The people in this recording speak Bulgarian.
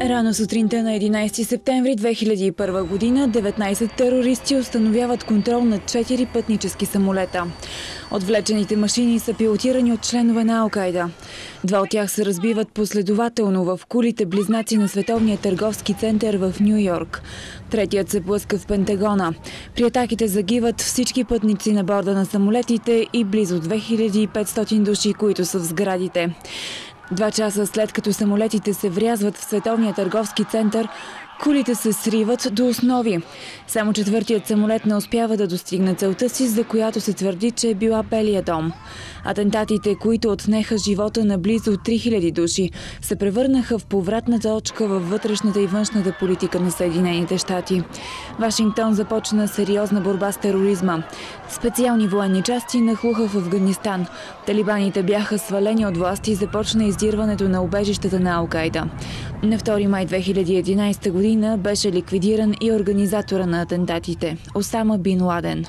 Рано сутринта на 11 септември 2001 година 19 терористи установяват контрол над 4 пътнически самолета. Отвлечените машини са пилотирани от членове на Алкайда. Два от тях се разбиват последователно в кулите близнаци на Световния търговски център в Нью Йорк. Третият се блъска в Пентагона. При атаките загиват всички пътници на борда на самолетите и близо 2500 души, които са в сградите. Два часа след като самолетите се врязват в Световния търговски център, Кулите се сриват до основи. Само четвъртият самолет не успява да достигне целта си, за която се твърди, че е била Белия дом. Атентатите, които отнеха живота на близо 3000 души, се превърнаха в повратна точка във вътрешната и външната политика на Съединените щати. Вашингтон започна сериозна борба с тероризма. Специални военни части нахлуха в Афганистан. Талибаните бяха свалени от власти и започна издирването на убежищата на Алкайда. На 2 май 2011 година беше ликвидиран и организатора на атентатите – Осама Бин Ладен.